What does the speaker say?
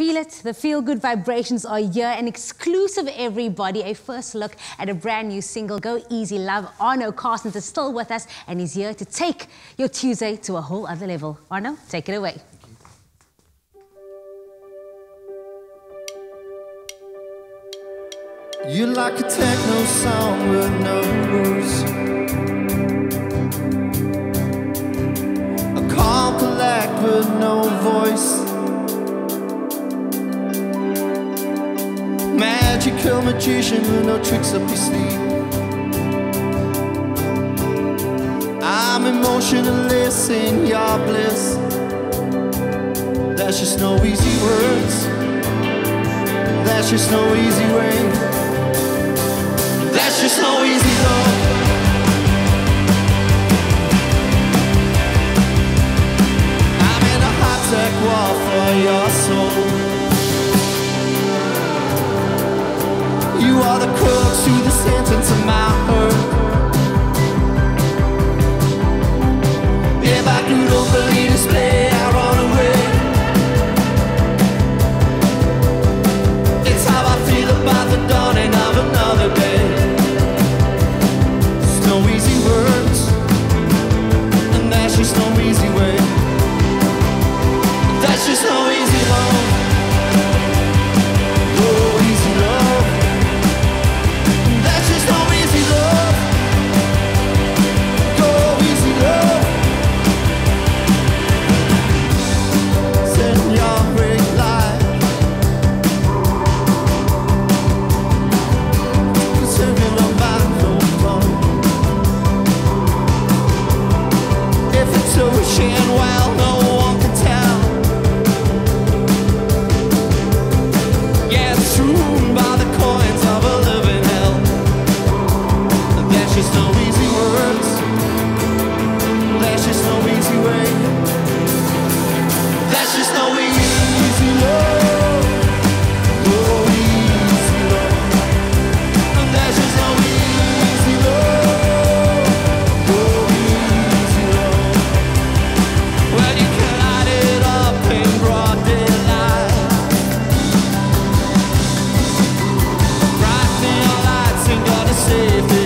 feel it. The feel good vibrations are here. An exclusive everybody. A first look at a brand new single, Go Easy Love. Arno Carstens is still with us and he's here to take your Tuesday to a whole other level. Arno, take it away. You like a techno song with no rules. Magical magician with no tricks up his sleeve. I'm emotionless in your bliss. There's just no easy words. There's just no easy way. There's just no easy love. I'm in a high-tech war for your soul. There's no easy words, and there's just no easy way. você fez.